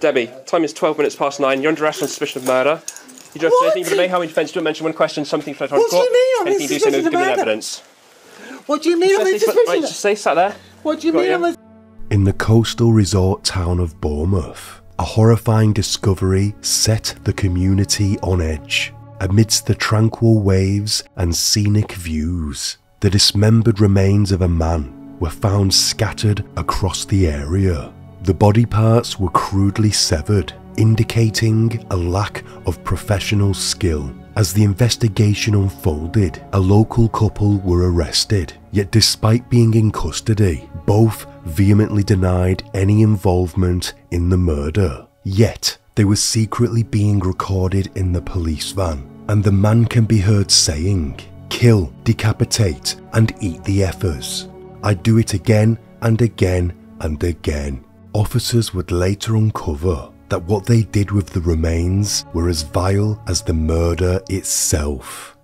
Debbie, time is 12 minutes past nine. You're under arrest on suspicion of murder. You don't What? say anything to me. How many defence? Don't mention one question. Something for the What do you mean I'm Anything you do say, suspicious no of give me murder? evidence. What do you mean I'm in Just say- Right, suspicion? just say sat there. What do you Got mean you. I'm in In the coastal resort town of Bournemouth, a horrifying discovery set the community on edge. Amidst the tranquil waves and scenic views, the dismembered remains of a man were found scattered across the area. The body parts were crudely severed, indicating a lack of professional skill. As the investigation unfolded, a local couple were arrested, yet despite being in custody, both vehemently denied any involvement in the murder. Yet, they were secretly being recorded in the police van, and the man can be heard saying, Kill, decapitate, and eat the effers. I do it again and again and again. Officers would later uncover that what they did with the remains were as vile as the murder itself.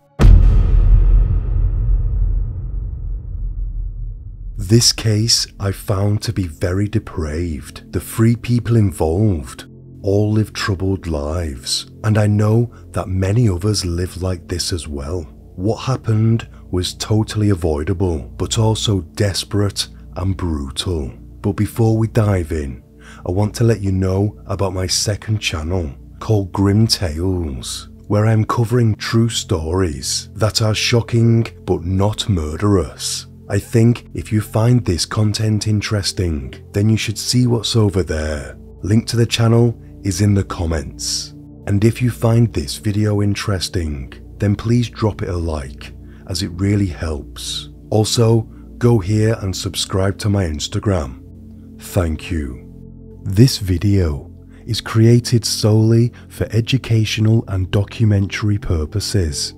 This case I found to be very depraved. The three people involved all live troubled lives, and I know that many others live like this as well. What happened was totally avoidable, but also desperate and brutal. But before we dive in, I want to let you know about my second channel called Grim Tales, where I'm covering true stories that are shocking but not murderous. I think if you find this content interesting, then you should see what's over there. Link to the channel is in the comments. And if you find this video interesting, then please drop it a like, as it really helps. Also, go here and subscribe to my Instagram. Thank you. This video is created solely for educational and documentary purposes.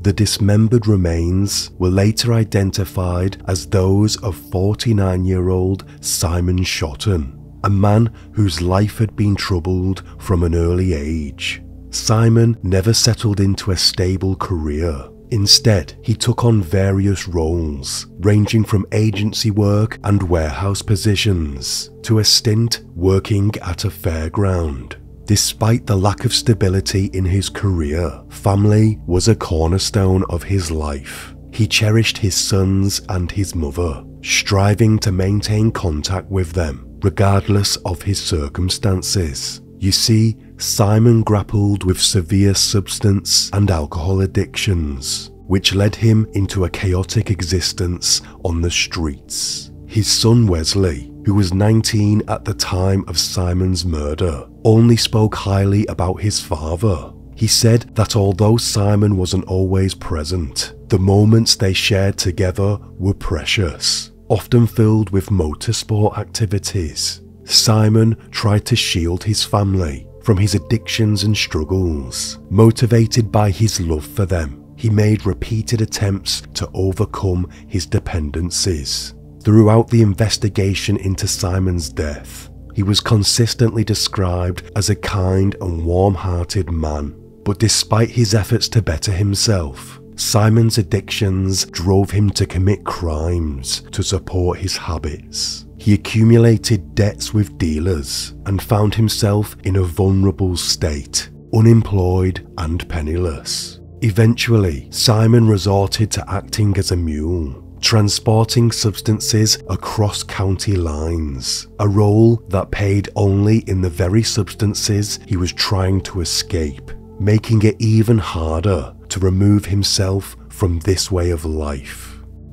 The dismembered remains were later identified as those of 49 year old Simon Shotton, a man whose life had been troubled from an early age. Simon never settled into a stable career. Instead, he took on various roles, ranging from agency work and warehouse positions to a stint working at a fairground. Despite the lack of stability in his career, family was a cornerstone of his life. He cherished his sons and his mother, striving to maintain contact with them, regardless of his circumstances. You see, Simon grappled with severe substance and alcohol addictions, which led him into a chaotic existence on the streets. His son Wesley, who was 19 at the time of Simon's murder, only spoke highly about his father. He said that although Simon wasn't always present, the moments they shared together were precious, often filled with motorsport activities. Simon tried to shield his family from his addictions and struggles. Motivated by his love for them, he made repeated attempts to overcome his dependencies. Throughout the investigation into Simon's death, he was consistently described as a kind and warm hearted man. But despite his efforts to better himself, Simon's addictions drove him to commit crimes to support his habits. He accumulated debts with dealers and found himself in a vulnerable state, unemployed and penniless. Eventually, Simon resorted to acting as a mule, transporting substances across county lines, a role that paid only in the very substances he was trying to escape, making it even harder to remove himself from this way of life.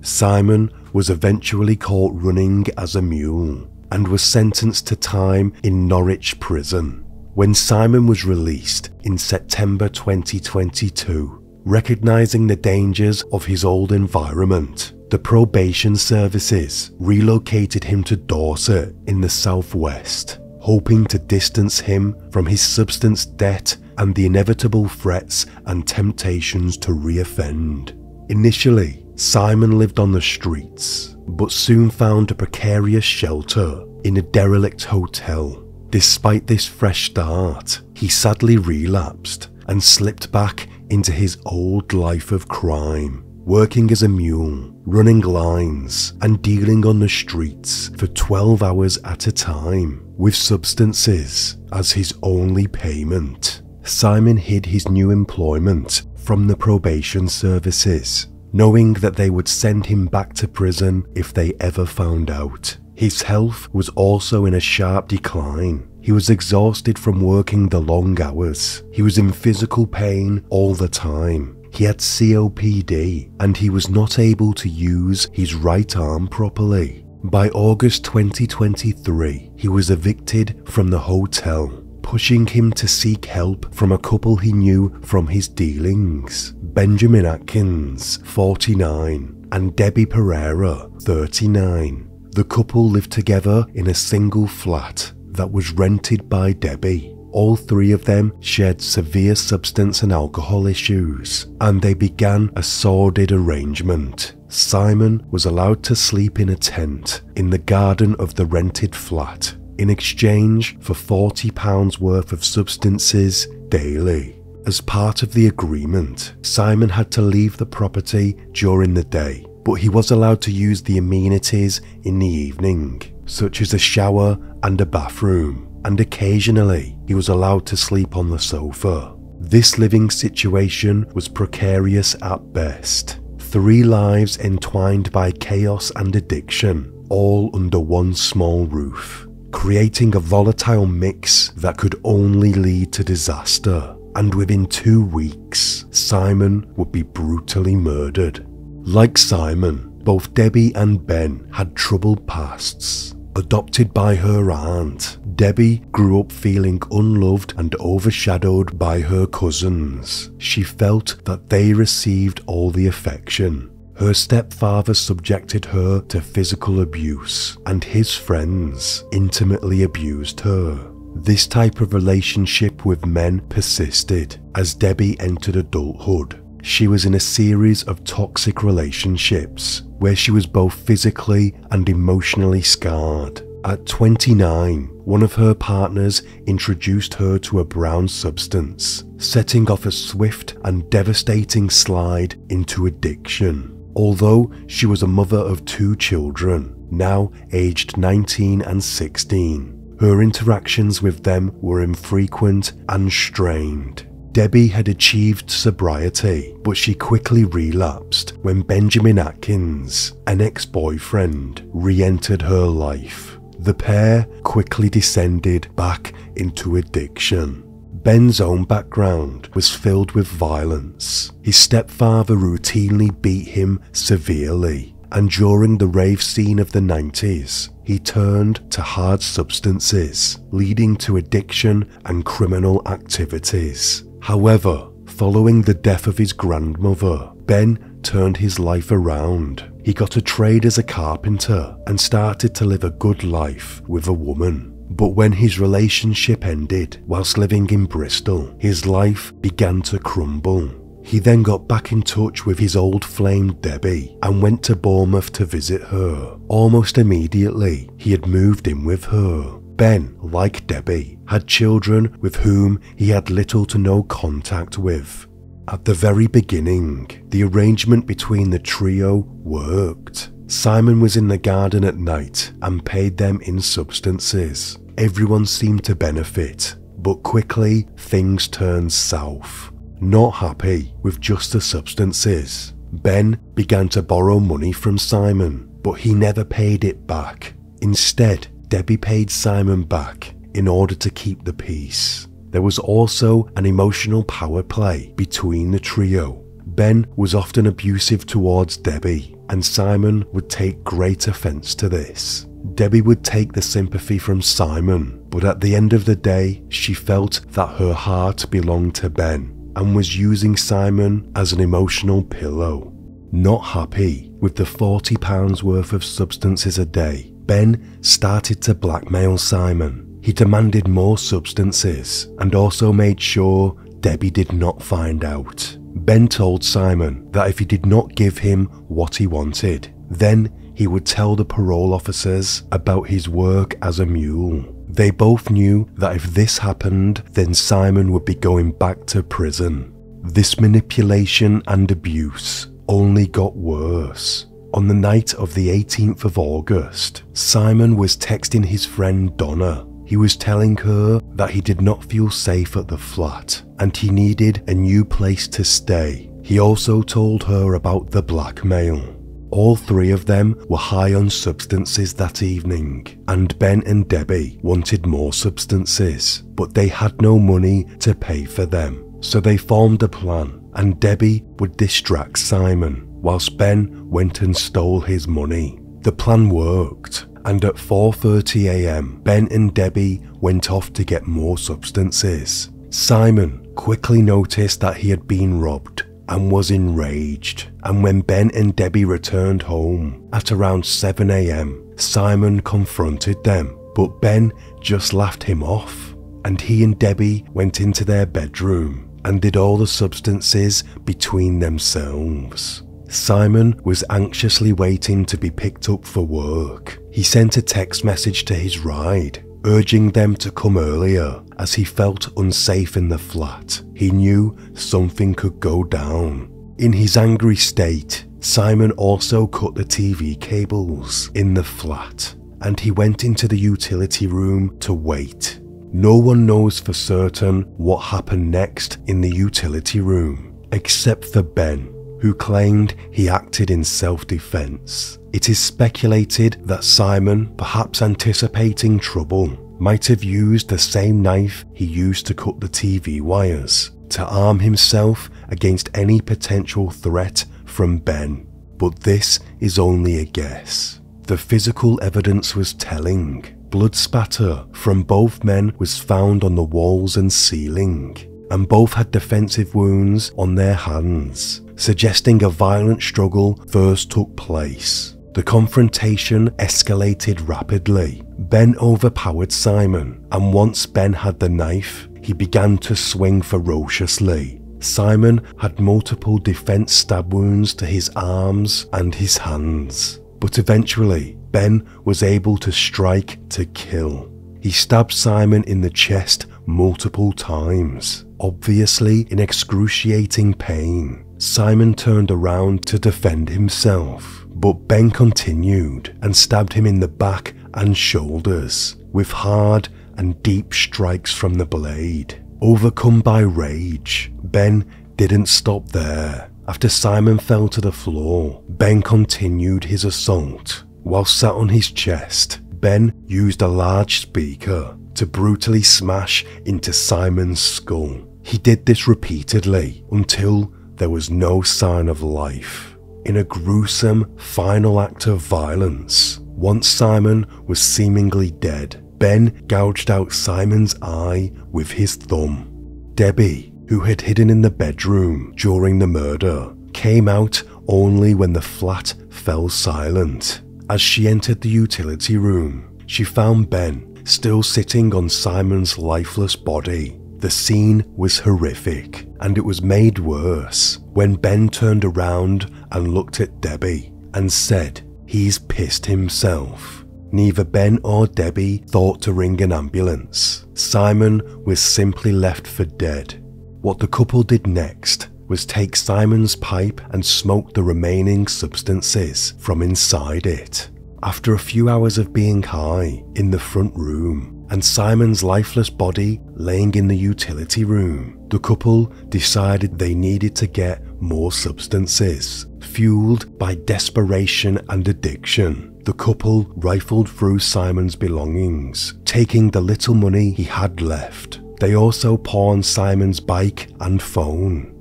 Simon was eventually caught running as a mule and was sentenced to time in Norwich prison. When Simon was released in September 2022, recognizing the dangers of his old environment, the probation services relocated him to Dorset in the southwest, hoping to distance him from his substance debt and the inevitable threats and temptations to reoffend. Initially, Simon lived on the streets, but soon found a precarious shelter in a derelict hotel. Despite this fresh start, he sadly relapsed and slipped back into his old life of crime. working as a mule, running lines, and dealing on the streets for 12 hours at a time with substances as his only payment. Simon hid his new employment from the probation services, knowing that they would send him back to prison if they ever found out. His health was also in a sharp decline. He was exhausted from working the long hours. He was in physical pain all the time. He had COPD and he was not able to use his right arm properly. By August 2023, he was evicted from the hotel, pushing him to seek help from a couple he knew from his dealings Benjamin Atkins, 49, and Debbie Pereira, 39. The couple lived together in a single flat that was rented by Debbie. All three of them shared severe substance and alcohol issues, and they began a sordid arrangement. Simon was allowed to sleep in a tent in the garden of the rented flat in exchange for £40 worth of substances daily. As part of the agreement, Simon had to leave the property during the day, but he was allowed to use the amenities in the evening, such as a shower and a bathroom, and occasionally he was allowed to sleep on the sofa. This living situation was precarious at best. Three lives entwined by chaos and addiction, all under one small roof, creating a volatile mix that could only lead to disaster. And within two weeks, Simon would be brutally murdered. Like Simon, both Debbie and Ben had troubled pasts. Adopted by her aunt, Debbie grew up feeling unloved and overshadowed by her cousins. She felt that they received all the affection. Her stepfather subjected her to physical abuse, and his friends intimately abused her. This type of relationship with men persisted as Debbie entered adulthood. She was in a series of toxic relationships where she was both physically and emotionally scarred. At 29, one of her partners introduced her to a brown substance, setting off a swift and devastating slide into addiction. Although she was a mother of two children, now aged 19 and 16, her interactions with them were infrequent and strained. Debbie had achieved sobriety, but she quickly relapsed when Benjamin Atkins, an ex boyfriend, re entered her life. The pair quickly descended back into addiction. Ben's own background was filled with violence. His stepfather routinely beat him severely, and during the rave scene of the 90s, he turned to hard substances, leading to addiction and criminal activities. However, following the death of his grandmother, Ben turned his life around. He got a trade as a carpenter and started to live a good life with a woman. But when his relationship ended whilst living in Bristol, his life began to crumble. He then got back in touch with his old flame Debbie and went to Bournemouth to visit her. Almost immediately, he had moved in with her. Ben, like Debbie, had children with whom he had little to no contact with. At the very beginning, the arrangement between the trio worked. Simon was in the garden at night and paid them in substances. Everyone seemed to benefit, but quickly things turned south. Not happy with just the substances, Ben began to borrow money from Simon, but he never paid it back. Instead, Debbie paid Simon back in order to keep the peace. There was also an emotional power play between the trio. Ben was often abusive towards Debbie, and Simon would take great offence to this. Debbie would take the sympathy from Simon, but at the end of the day, she felt that her heart belonged to Ben and was using Simon as an emotional pillow. Not happy with the £40 worth of substances a day, Ben started to blackmail Simon. He demanded more substances and also made sure Debbie did not find out. Ben told Simon that if he did not give him what he wanted, then he would tell the parole officers about his work as a mule. They both knew that if this happened, then Simon would be going back to prison. This manipulation and abuse only got worse. On the night of the 18th of August, Simon was texting his friend Donna. He was telling her that he did not feel safe at the flat and he needed a new place to stay. He also told her about the blackmail. All three of them were high on substances that evening, and Ben and Debbie wanted more substances, but they had no money to pay for them. So they formed a plan, and Debbie would distract Simon, whilst Ben went and stole his money. The plan worked, and at 4.30am, Ben and Debbie went off to get more substances. Simon quickly noticed that he had been robbed and was enraged. And when Ben and Debbie returned home at around 7am, Simon confronted them, but Ben just laughed him off. And he and Debbie went into their bedroom and did all the substances between themselves. Simon was anxiously waiting to be picked up for work. He sent a text message to his ride, urging them to come earlier as he felt unsafe in the flat. He knew something could go down. In his angry state, Simon also cut the TV cables in the flat and he went into the utility room to wait. No one knows for certain what happened next in the utility room, except for Ben, who claimed he acted in self defense. It is speculated that Simon, perhaps anticipating trouble, might have used the same knife he used to cut the TV wires to arm himself against any potential threat from Ben. But this is only a guess. The physical evidence was telling. Blood spatter from both men was found on the walls and ceiling, and both had defensive wounds on their hands, suggesting a violent struggle first took place. The confrontation escalated rapidly. Ben overpowered Simon, and once Ben had the knife, he began to swing ferociously. Simon had multiple defense stab wounds to his arms and his hands, but eventually Ben was able to strike to kill. He stabbed Simon in the chest multiple times, obviously in excruciating pain. Simon turned around to defend himself, but Ben continued and stabbed him in the back and shoulders with hard and deep strikes from the blade. Overcome by rage, Ben didn't stop there. After Simon fell to the floor, Ben continued his assault while sat on his chest, Ben used a large speaker to brutally smash into Simon's skull. He did this repeatedly until there was no sign of life. In a gruesome final act of violence, once Simon was seemingly dead, Ben gouged out Simon's eye with his thumb. Debbie, who had hidden in the bedroom during the murder, came out only when the flat fell silent. As she entered the utility room, she found Ben still sitting on Simon's lifeless body. The scene was horrific, and it was made worse when Ben turned around and looked at Debbie and said, He's pissed himself. Neither Ben or Debbie thought to ring an ambulance. Simon was simply left for dead. What the couple did next was take Simon's pipe and smoke the remaining substances from inside it. After a few hours of being high in the front room and Simon's lifeless body laying in the utility room, the couple decided they needed to get more substances. Fueled by desperation and addiction, the couple rifled through Simon's belongings, taking the little money he had left. They also pawned Simon's bike and phone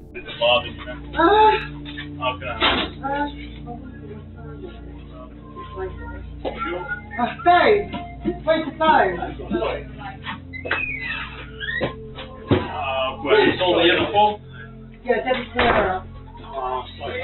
Uh, where's the phone? Uh, where you sold the year before? Yeah, Debbie Pereira. Uh, sorry.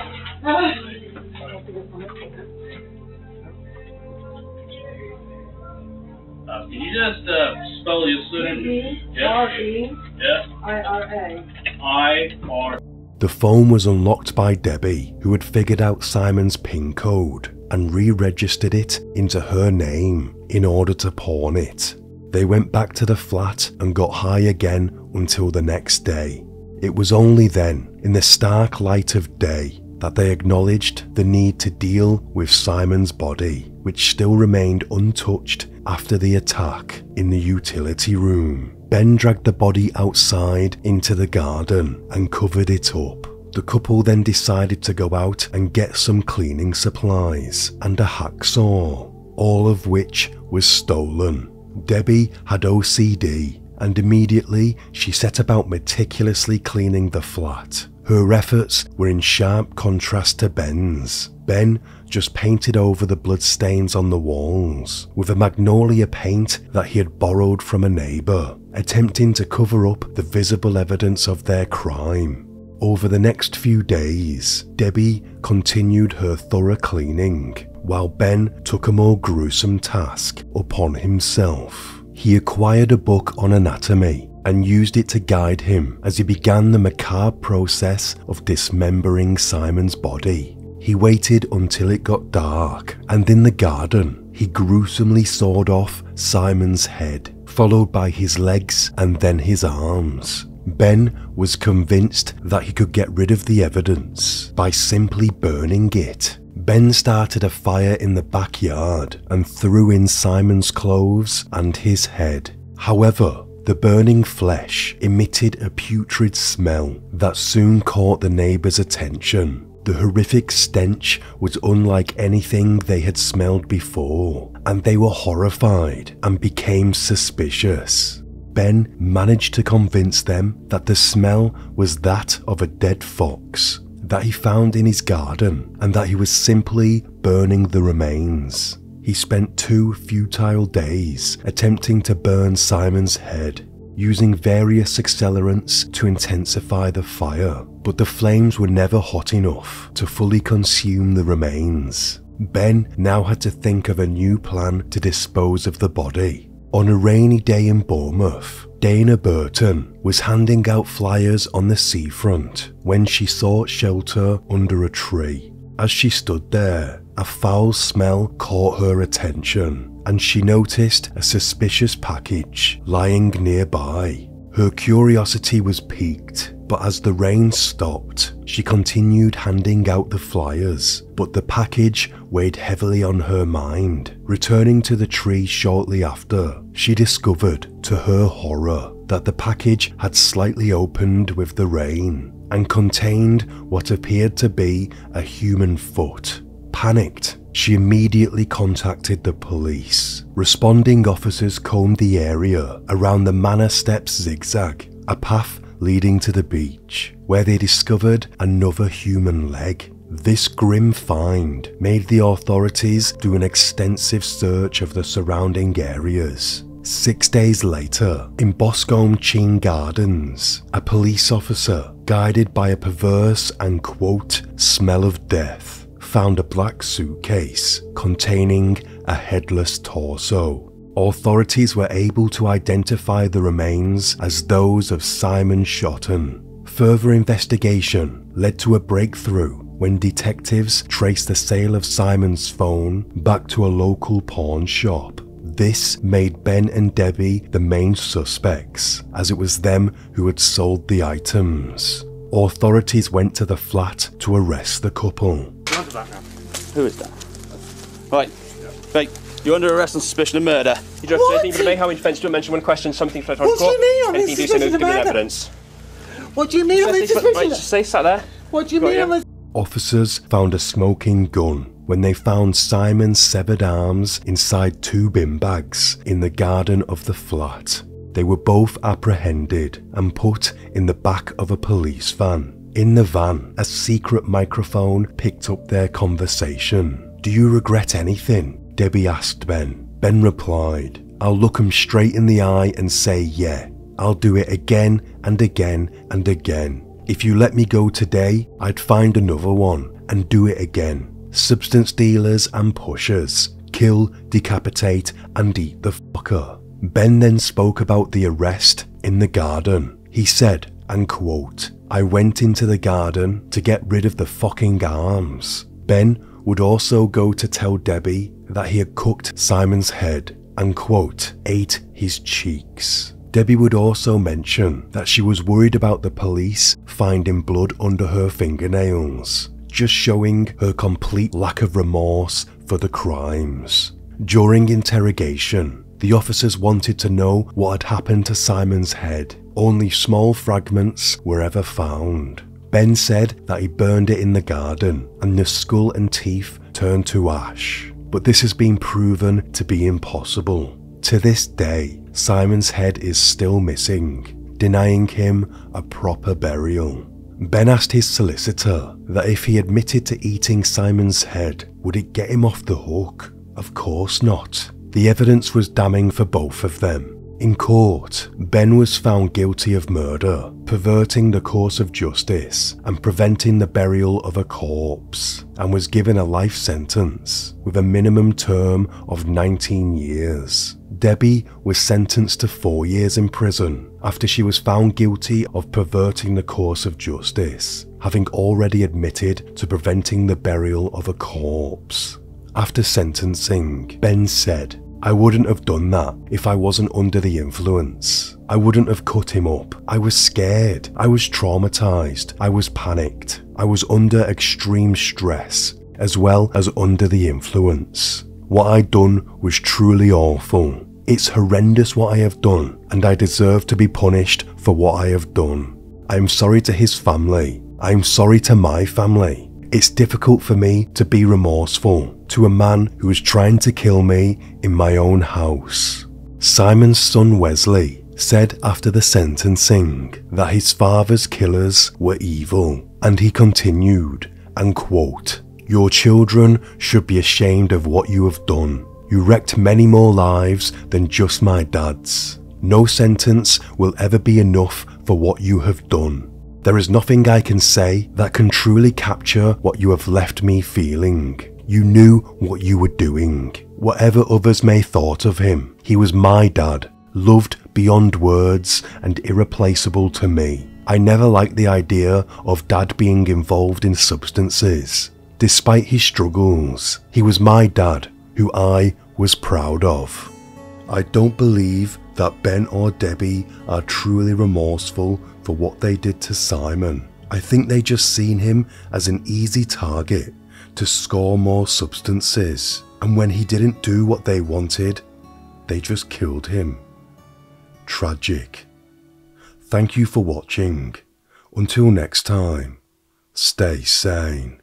Uh, can you just uh, spell your surname? Yeah. R-E-I-R-A. Yeah. I R. The phone was unlocked by Debbie, who had figured out Simon's PIN code and re registered it into her name in order to pawn it. They went back to the flat and got high again until the next day. It was only then, in the stark light of day, that they acknowledged the need to deal with Simon's body, which still remained untouched after the attack in the utility room. Ben dragged the body outside into the garden and covered it up. The couple then decided to go out and get some cleaning supplies and a hacksaw, all of which was stolen. Debbie had OCD and immediately she set about meticulously cleaning the flat. Her efforts were in sharp contrast to Ben's. Ben just painted over the bloodstains on the walls with a magnolia paint that he had borrowed from a neighbour, attempting to cover up the visible evidence of their crime. Over the next few days, Debbie continued her thorough cleaning, while Ben took a more gruesome task upon himself. He acquired a book on anatomy and used it to guide him as he began the macabre process of dismembering Simon's body. He waited until it got dark, and in the garden, he gruesomely sawed off Simon's head, followed by his legs and then his arms. Ben was convinced that he could get rid of the evidence by simply burning it. Ben started a fire in the backyard and threw in Simon's clothes and his head. However, the burning flesh emitted a putrid smell that soon caught the neighbours' attention. The horrific stench was unlike anything they had smelled before, and they were horrified and became suspicious. Ben managed to convince them that the smell was that of a dead fox that he found in his garden and that he was simply burning the remains. He spent two futile days attempting to burn Simon's head, using various accelerants to intensify the fire, but the flames were never hot enough to fully consume the remains. Ben now had to think of a new plan to dispose of the body. On a rainy day in Bournemouth, Dana Burton was handing out flyers on the seafront when she sought shelter under a tree. As she stood there, a foul smell caught her attention and she noticed a suspicious package lying nearby. Her curiosity was piqued, but as the rain stopped, she continued handing out the flyers, but the package weighed heavily on her mind. Returning to the tree shortly after, she discovered, to her horror, that the package had slightly opened with the rain and contained what appeared to be a human foot. Panicked, she immediately contacted the police. Responding officers combed the area around the Manor Steps zigzag, a path leading to the beach, where they discovered another human leg. This grim find made the authorities do an extensive search of the surrounding areas. Six days later, in Boscombe Chine Gardens, a police officer, guided by a perverse and quote, smell of death, found a black suitcase containing a headless torso. Authorities were able to identify the remains as those of Simon Shotton. Further investigation led to a breakthrough when detectives traced the sale of Simon's phone back to a local pawn shop. This made Ben and Debbie the main suspects, as it was them who had sold the items. Authorities went to the flat to arrest the couple. Who is that? Right. Right. You're under arrest on suspicion of murder. You don't have anything for the how many defence don't mention one question, something for the What do you mean I'm Anything you do say suspicious no of given murder? evidence. What do you mean I'm in Right, suspicion? just stay sat there. What do you Got mean you. I'm in Officers found a smoking gun when they found Simon's severed arms inside two bin bags in the garden of the flat. They were both apprehended and put in the back of a police van. In the van, a secret microphone picked up their conversation. Do you regret anything? Debbie asked Ben. Ben replied, I'll look him straight in the eye and say, yeah. I'll do it again and again and again. If you let me go today, I'd find another one and do it again. Substance dealers and pushers kill, decapitate, and eat the fucker. Ben then spoke about the arrest in the garden. He said, and quote, I went into the garden to get rid of the fucking arms. Ben would also go to tell Debbie that he had cooked Simon's head and quote, ate his cheeks. Debbie would also mention that she was worried about the police finding blood under her fingernails. just showing her complete lack of remorse for the crimes. During interrogation, the officers wanted to know what had happened to Simon's head. Only small fragments were ever found. Ben said that he burned it in the garden and the skull and teeth turned to ash. But this has been proven to be impossible. To this day, Simon's head is still missing, denying him a proper burial. Ben asked his solicitor that if he admitted to eating Simon's head, would it get him off the hook? Of course not. The evidence was damning for both of them. In court, Ben was found guilty of murder, perverting the course of justice, and preventing the burial of a corpse, and was given a life sentence with a minimum term of 19 years. Debbie was sentenced to four years in prison after she was found guilty of perverting the course of justice, having already admitted to preventing the burial of a corpse. After sentencing, Ben said, I wouldn't have done that if I wasn't under the influence. I wouldn't have cut him up. I was scared. I was traumatized. I was panicked. I was under extreme stress, as well as under the influence. What I'd done was truly awful. It's horrendous what I have done, and I deserve to be punished for what I have done. I am sorry to his family. I am sorry to my family. It's difficult for me to be remorseful to a man who was trying to kill me in my own house. Simon's son Wesley said after the sentencing that his father's killers were evil, and he continued, and quote, Your children should be ashamed of what you have done. You wrecked many more lives than just my dad's. No sentence will ever be enough for what you have done. There is nothing I can say that can truly capture what you have left me feeling. You knew what you were doing. Whatever others may thought of him, he was my dad, loved beyond words and irreplaceable to me. I never liked the idea of dad being involved in substances. Despite his struggles, he was my dad, who I was proud of. I don't believe that Ben or Debbie are truly remorseful for what they did to Simon. I think they just seen him as an easy target to score more substances, and when he didn't do what they wanted, they just killed him. Tragic. Thank you for watching. Until next time, stay sane.